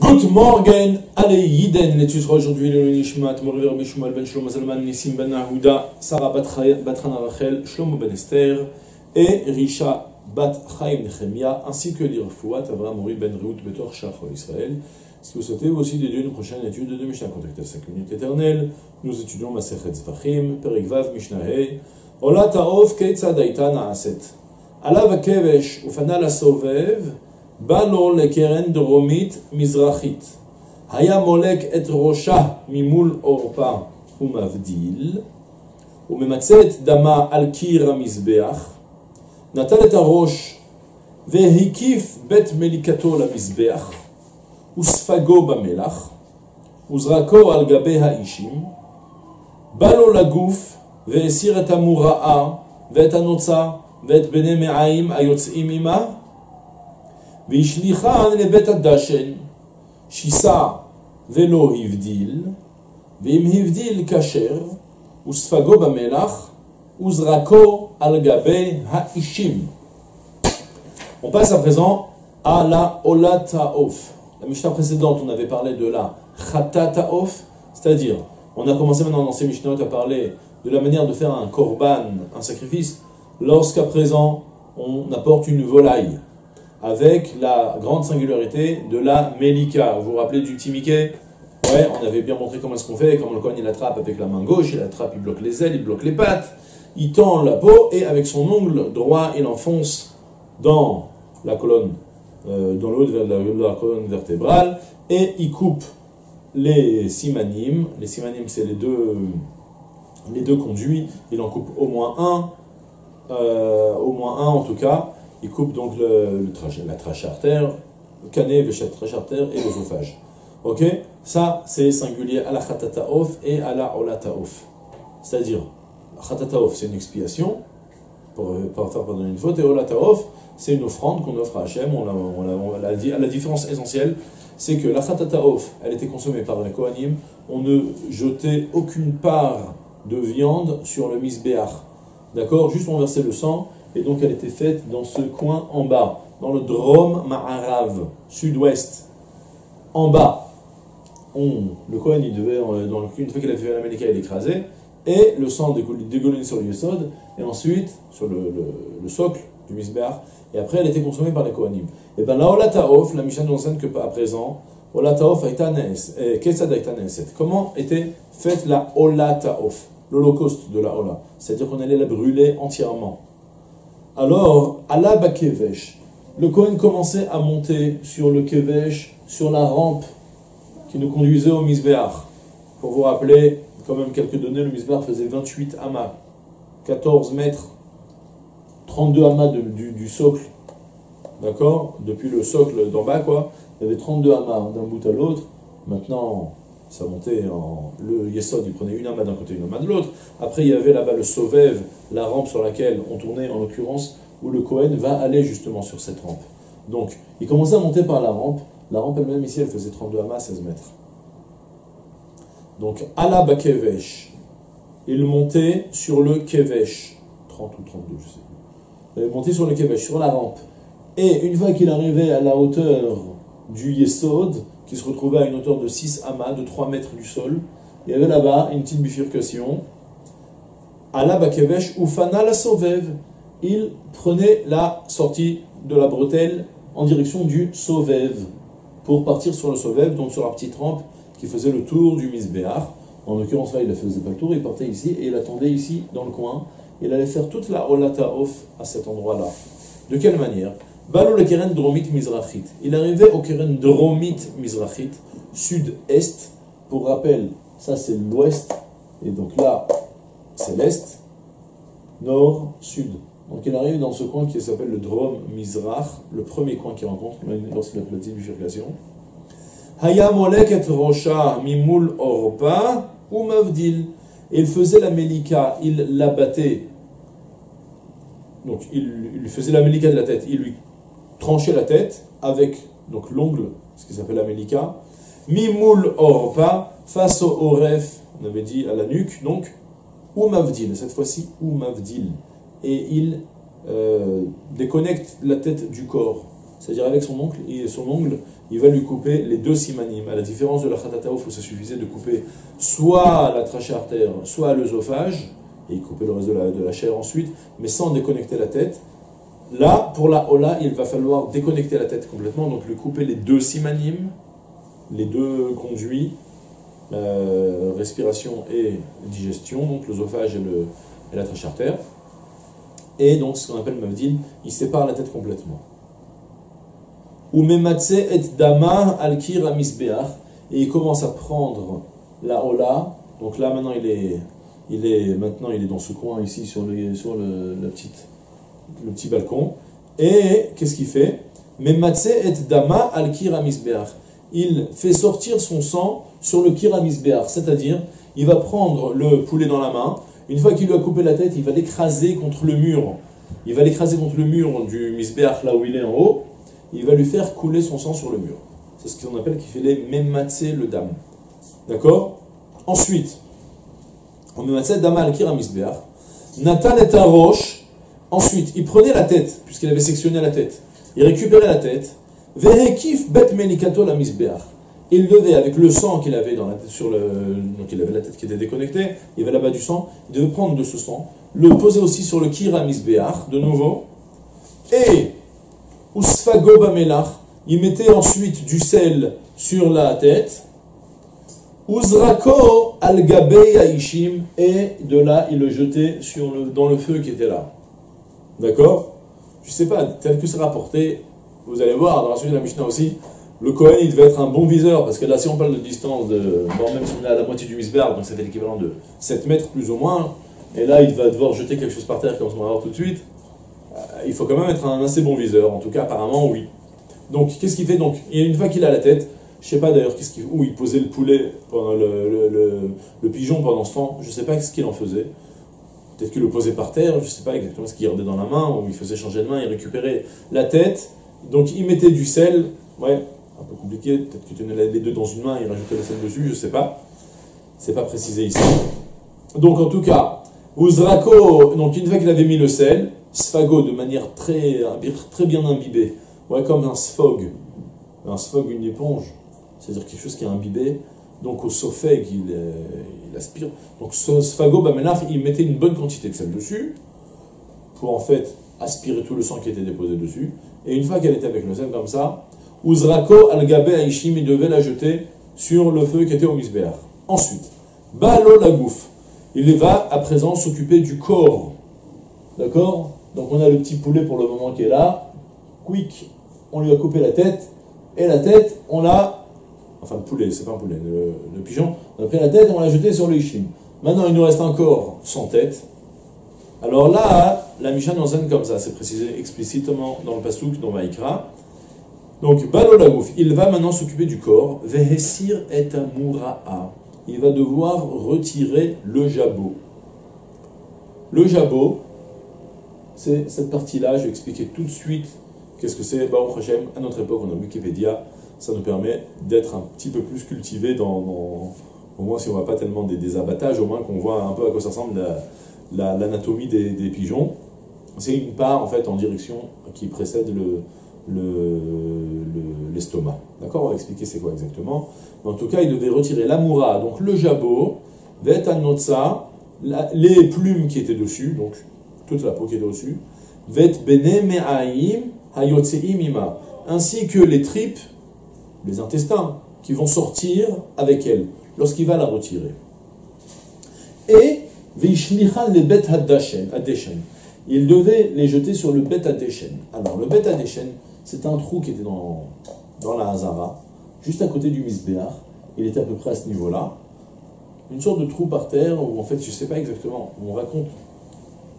Good morning, allez Yiden, l'étude sera aujourd'hui le Nishmat, Moriver Bishmuel Ben Shlomo Zalman, Nissim Ben Ahuda, Sarah Batran Rachel, Shlomo Ben Esther et Risha Bat Chaim Nechemia, ainsi que l'Irfouat, Avram Mori Ben Reut Betor Shachol Israël. Si vous souhaitez aussi dédier une prochaine étude de Mishnah, contactez 5 minutes éternelles. Nous étudions Masechet Zvachim, Perik Vav Mishnah Hei, Ola Taof Keitzad Aita Naaset. Alav Akevesh, Ufana la Sovev, בא לו לקרן דרומית מזרחית. היה מולק את ראשה ממול עורפה ומבדיל, וממצה את דמה על קיר המזבח, נטל את הראש והקיף בית מליקתו למזבח, וספגו במלח, וזרקו על גבי האישים, בא לו לגוף והסיר את המוראה ואת הנוצה ואת בני מעיים היוצאים עמה, והשליחן לבית הדשן, שיסה ולא הבדיל, ואם הבדיל כשר, וספגו במלח, וזרקו על גבי האישים. On passe à présent à la Olataof. La Mishnah précédente, on avait parlé de la Chatataof, c'est-à-dire, on a commencé maintenant dans ces Mishnahot à parler de la manière de faire un korban, un sacrifice, lorsqu'à présent on apporte une volaille avec la grande singularité de la Melika. Vous vous rappelez du Timike Ouais, on avait bien montré comment est-ce qu'on fait, comment le coin il attrape avec la main gauche, il attrape, il bloque les ailes, il bloque les pattes, il tend la peau et avec son ongle droit, il enfonce dans la colonne, euh, dans le haut de la, colonne vertébrale et il coupe les simanim. Les simanim, c'est les deux, les deux conduits. Il en coupe au moins un, euh, au moins un en tout cas il coupe donc le, la trachée-artère, le canet, le trachée-artère et l'œsophage. Ok? Ça, c'est singulier à la khatataof et à la olataof. C'est-à-dire, la khatataof, c'est une expiation pour, pour, faire pardonner une faute, et olataof, c'est une offrande qu'on offre à Hachem. On la, différence essentielle, c'est que la khatataof, elle était consommée par les Kohanim, on ne jetait aucune part de viande sur le misbéach. D'accord? Juste on versait le sang, et donc elle était faite dans ce coin en bas, dans le Drom Ma'arav, sud-ouest. En bas, le Kohen, il devait, euh, une fois qu'il avait fait l'Amérique, il écrasé, et le sang dégoulait sur le Yesod, et ensuite sur le, le, socle du Misbeach, et après elle était consommée par les Kohanim. Et bien la Olataof, la Mishnah nous enseigne que à présent, Olataof Comment était faite la Olataof, l'holocauste de la Ola? C'est-à-dire qu'on allait la brûler entièrement. Alors, à la Bakevesh, le Kohen commençait à monter sur le Kevesh, sur la rampe qui nous conduisait au Misbéach. Pour vous rappeler, quand même quelques données, le Misbéach faisait 28 amas, 14 mètres, 32 amas du, socle, d'accord? Depuis le socle d'en bas, quoi, il y avait 32 amas d'un bout à l'autre. Maintenant, ça montait en. Le Yesod, il prenait une amas d'un côté, une amas de l'autre. Après, il y avait là-bas le Sovev, la rampe sur laquelle on tournait, en l'occurrence, où le Kohen va aller justement sur cette rampe. Donc, il commençait à monter par la rampe. La rampe elle-même, ici, elle faisait 32 amas, 16 mètres. Donc, à la il montait sur le Kevesh, 30 ou 32, je sais. Il montait sur le Kevesh, sur la rampe. Et une fois qu'il arrivait à la hauteur du Yesod, qui se retrouvait à une hauteur de 6 amas, de 3 mètres du sol. Il y avait là-bas une petite bifurcation. la Bakevesh, Ufana la Sovev. Il prenait la sortie de la bretelle en direction du Sovev pour partir sur le Sovev, donc sur la petite rampe qui faisait le tour du Misbéach. En l'occurrence, là, il ne faisait pas le tour, il partait ici et il attendait ici dans le coin. Il allait faire toute la Olata Off à cet endroit-là. De quelle manière? Il arrivait au Keren Dromit Mizrachit, sud-est. Pour rappel, ça c'est l'ouest, et donc là c'est l'est, nord, sud. Donc il arrive dans ce coin qui s'appelle le Drom Mizrach, le premier coin qu'il rencontre lorsqu'il a fait la bifurcation. Haya molek et rocha mimul orpa ou mavdil. Il faisait la melika, il l'abattait. Donc il, il faisait la melika de la tête, il lui trancher la tête avec donc l'ongle, ce qui s'appelle la mimoul orpa, face au oref, on avait dit à la nuque, donc mavdil, cette fois-ci mavdil, et il euh, déconnecte la tête du corps. c'est-à-dire avec son ongle, et son ongle, il va lui couper les deux simanim. À la différence de la khatataouf où ça suffisait de couper soit la trachée artère, soit l'œsophage, et il coupait le reste de la, de la chair ensuite, mais sans déconnecter la tête. Là, pour la hola, il va falloir déconnecter la tête complètement, donc lui couper les deux simanim, les deux conduits, euh, respiration et digestion, donc l'œsophage et, et la trachée artère. Et donc, ce qu'on appelle Mavdil, il sépare la tête complètement. Ou et dama et il commence à prendre la hola. Donc là, maintenant, il est, il est, maintenant, il est dans ce coin ici, sur le, sur la petite, le petit balcon. Et qu'est-ce qu'il fait? Et dama al Il fait sortir son sang sur le kir c'est-à-dire, il va prendre le poulet dans la main, une fois qu'il lui a coupé la tête, il va l'écraser contre le mur. Il va l'écraser contre le mur du misbeach là où il est en haut. Il va lui faire couler son sang sur le mur. C'est ce qu'on appelle qui fait les mematse le dam. D'accord? Ensuite, on mematse dam al kira misbeach. Nathan et roche. Ensuite, il prenait la tête, puisqu'il avait sectionné la tête. Il récupérait la tête. Il devait, avec le sang qu'il avait dans la tête, sur le, donc il avait la tête qui était déconnectée, il y avait là-bas du sang, il devait prendre de ce sang, le poser aussi sur le kiramis de nouveau, et usfago bamelach, il mettait ensuite du sel sur la tête, uzrako al aishim, et de là il le jetait dans le feu qui était là. D'accord Je ne sais pas, tel que c'est rapporté, vous allez voir dans la suite de la Mishnah aussi, le Cohen, il devait être un bon viseur, parce que là, si on parle de distance, de, bon, même si on est à la moitié du Misberg, donc c'était l'équivalent de 7 mètres plus ou moins, et là, il va devoir jeter quelque chose par terre, comme on va voir tout de suite, euh, il faut quand même être un assez bon viseur, en tout cas, apparemment, oui. Donc, qu'est-ce qu'il fait Donc, une fois qu'il a la tête, je sais pas d'ailleurs qu'est-ce où il posait le poulet, pendant le, pigeon pendant ce temps, je sais pas ce qu'il en faisait. Peut-être qu'il le posait par terre, je sais pas exactement ce qu'il gardait dans la main, ou il faisait changer de main, il récupérait la tête, donc il mettait du sel, ouais, un peu compliqué, peut-être qu'il tenait les deux dans une main et rajoutait la scène dessus, je ne sais pas. C'est pas précisé ici. Donc en tout cas, Uzrako, donc une fois qu'il avait mis le sel, Sfago de manière très, très bien imbibée, ouais, comme un sfog, un sfog, une éponge, c'est-à-dire quelque chose qui est imbibé, donc au sophègue, il, il aspire. Donc ce bah, maintenant, il mettait une bonne quantité de sel dessus, pour en fait aspirer tout le sang qui était déposé dessus, et une fois qu'elle était avec le sel comme ça, Uzrako al gabe Aishim, il devait la jeter sur le feu qui était au misbéach. Ensuite, Balo la gouffe, il va à présent s'occuper du corps. D'accord? Donc on a le petit poulet pour le moment qui est là. Quick, on lui a coupé la tête. Et la tête, on l'a. Enfin, le poulet, c'est pas un poulet, le, pigeon. On a pris la tête on l'a jeté sur le Ishim. Maintenant, il nous reste un corps sans tête. Alors là, la Mishnah nous enseigne comme ça, c'est précisé explicitement dans le Pasuk, dans Maïkra. Donc, Balolagouf, il va maintenant s'occuper du corps. Vehesir et amura'a. Il va devoir retirer le jabot. Le jabot, c'est cette partie-là. Je vais expliquer tout de suite qu'est-ce que c'est. Baruch Hashem, à notre époque, on a Wikipédia. Ça nous permet d'être un petit peu plus cultivés dans, au moins si on ne voit pas tellement des, abattages, au moins qu'on voit un peu à quoi ça ressemble l'anatomie des, des pigeons. C'est une part en fait en direction qui précède le, l'estomac. Le, D'accord On va expliquer c'est quoi exactement. en tout cas, il devait retirer l'amoura, donc le jabot, vetanotsa, les plumes qui étaient dessus, donc toute la peau qui est dessus, vet bene me'aim ainsi que les tripes, les intestins, qui vont sortir avec elle, lorsqu'il va la retirer. Et il devait les jeter sur le bet adeshen. Alors, le bet adeshen, c'est un trou qui était dans, dans la Hazara, juste à côté du Misbéar. Il était à peu près à ce niveau-là. Une sorte de trou par terre où, en fait, je ne sais pas exactement, on raconte.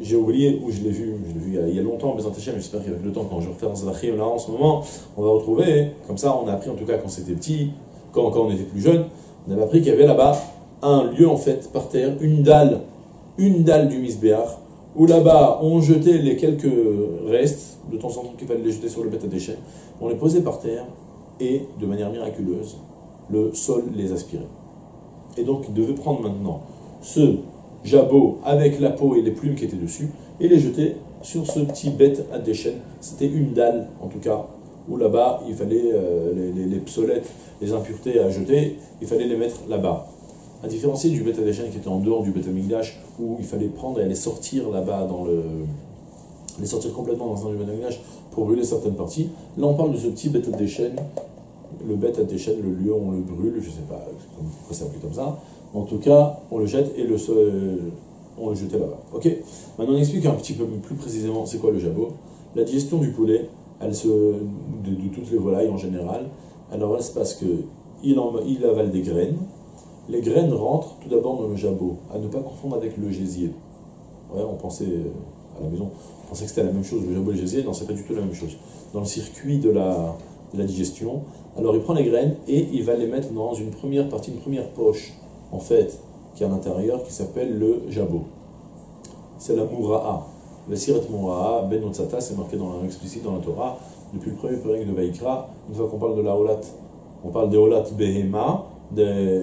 J'ai oublié où je l'ai vu, je l'ai vu il y a longtemps, mais j'espère qu'avec le temps, quand je refais un là en ce moment, on va retrouver. Comme ça, on a appris en tout cas quand c'était petit, quand, quand on était plus jeune, on avait appris qu'il y avait là-bas un lieu en fait par terre, une dalle, une dalle du Misbéar, où là-bas on jetait les quelques restes, de temps en temps qu'il fallait les jeter sur le bête à déchets, on les posait par terre et de manière miraculeuse, le sol les aspirait. Et donc il devait prendre maintenant ce jabot avec la peau et les plumes qui étaient dessus et les jeter sur ce petit bête à déchets. C'était une dalle, en tout cas, où là-bas, il fallait euh, les, les, les impuretés à jeter, il fallait les mettre là-bas. À différencier du Beth qui était en dehors du Beth Amikdash, où il fallait prendre et les sortir là-bas dans le. les sortir complètement dans un du pour brûler certaines parties. Là, on parle de ce petit Beth le Beth le lieu on le brûle, je ne sais pas pourquoi ça s'appelle comme ça. En tout cas, on le jette et le, on le jetait là-bas. Ok Maintenant, on explique un petit peu plus précisément c'est quoi le jabot. La digestion du poulet, elle se, de, toutes les volailles en général, alors elle se passe que il, il avale des graines. Les graines rentrent tout d'abord dans le jabot, à ne pas confondre avec le gésier. Ouais, on pensait à la maison, on pensait que c'était la même chose, le jabot et le gésier, non, c'est pas du tout la même chose. Dans le circuit de la, de la digestion, alors il prend les graines et il va les mettre dans une première partie, une première poche, en fait, qui est à l'intérieur, qui s'appelle le jabot. C'est la moura'a. Le sirat moura'a, ben otzata, c'est marqué dans explicite dans la Torah, depuis le premier péril de Vaikra, une fois qu'on parle de la holat, on parle des holat behema, des,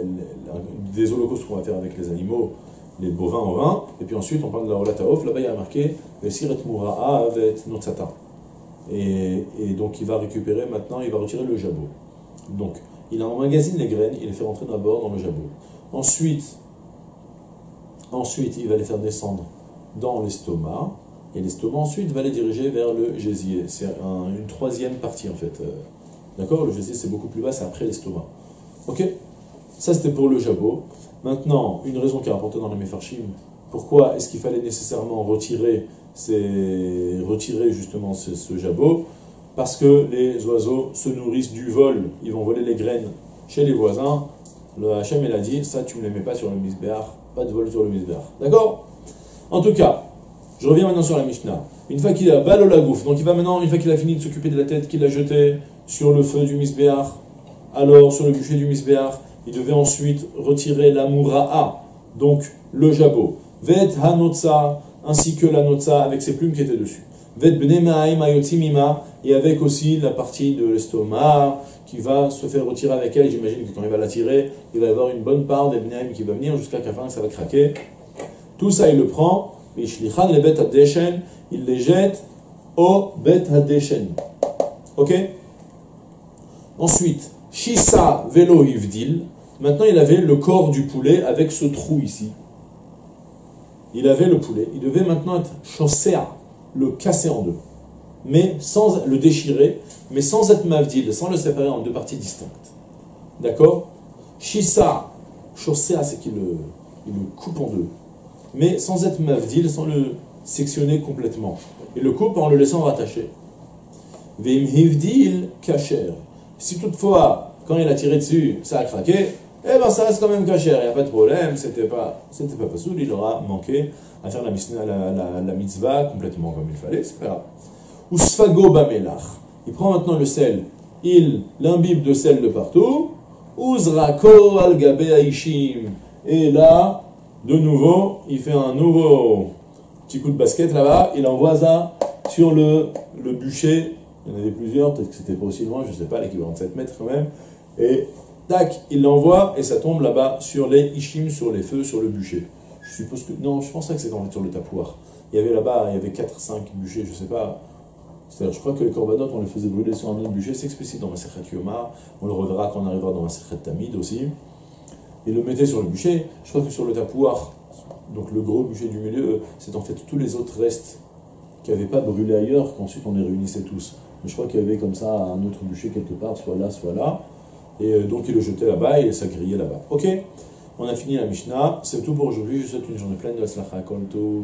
des holocaustes qu'on va faire avec les animaux, les bovins au vin, et puis ensuite on parle de la holat aof, là-bas il y a marqué le sirat moura'a avec notzata. Et, et, donc il va récupérer maintenant, il va retirer le jabot. Donc il emmagasine les graines, il les fait rentrer d'abord dans le jabot. Ensuite, ensuite il va les faire descendre dans l'estomac, et l'estomac ensuite va les diriger vers le gésier. C'est une troisième partie en fait. Euh, d'accord? Le gésier c'est beaucoup plus bas, c'est après l'estomac. Ok? Ça c'était pour le jabot. Maintenant, une raison qui est rapportée dans la Mefarshim, pourquoi est-ce qu'il fallait nécessairement retirer, retirer justement ce, jabot? Parce que les oiseaux se nourrissent du vol, ils vont voler les graines chez les voisins. Le Hachem, il a dit, ça tu ne les mets pas sur le misbéar, pas de vol sur le misbéar. D'accord? En tout cas, je reviens maintenant sur la Mishnah. Une fois qu'il a balo la donc il va maintenant, une fois qu'il a fini de s'occuper de la tête, qu'il a jetée sur le feu du misbéar, alors sur le bûcher du misbéar, il devait ensuite retirer la moura'a, donc le jabot. Vet hanotza, ainsi que la notza avec ses plumes qui étaient dessus. Vet mima, et avec aussi la partie de l'estomac qui va se faire retirer avec elle. J'imagine que quand il va la tirer, il va y avoir une bonne part des bnei qui va venir jusqu'à qu'à fin ça va craquer. Tout ça, il le prend il les jette au bet hadeshen. Ok? Ensuite, Shisa velo ivdil. Maintenant, il avait le corps du poulet avec ce trou ici. Il avait le poulet. Il devait maintenant être chaussé le casser en deux. Mais sans le déchirer, mais sans être mavdil, sans le séparer en deux parties distinctes. D'accord? Shisa, chaussé c'est qu'il le, il le coupe en deux mais sans être mavdil, sans le sectionner complètement. Et le coupe en le laissant rattacher. Vim hivdil kacher. Si toutefois, quand il a tiré dessus, ça a craqué, eh ben ça reste quand même kacher, il n'y a pas de problème, c'était pas, c'était pas possible, il aura manqué à faire la, la, la, mitzvah complètement comme il fallait, c'est pas grave. Usfago bamelach. Il prend maintenant le sel, il l'imbibe de sel de partout. Uzrako al aishim. Et là, de nouveau, il fait un nouveau petit coup de basket là-bas, il envoie ça sur le, le bûcher, il y en avait plusieurs, peut-être que c'était pas aussi loin, je sais pas, l'équivalent de 7 mètres quand même, et tac, il l'envoie et ça tombe là-bas sur les ishim, sur les feux, sur le bûcher. Je suppose que, non, je penserais que c'était en fait sur le tapouar. Il y avait là-bas, il y avait 4-5 bûchers, je sais pas, c'est-à-dire, je crois que les corbanotes, on les faisait brûler sur un autre bûcher, c'est explicite dans ma Sechet Yomar, on le reverra quand on arrivera dans ma Sechet Tamid aussi et le mettait sur le bûcher. Je crois que sur le tapouar, donc le gros bûcher du milieu, c'est en fait tous les autres restes qui n'avaient pas brûlé ailleurs, qu'ensuite on les réunissait tous. Mais je crois qu'il y avait comme ça un autre bûcher quelque part, soit là, soit là. Et euh, donc il le jetait là-bas et ça grillait là-bas. Ok On a fini la Mishnah. C'est tout pour aujourd'hui. Je vous souhaite une journée pleine de Slacha Kolto.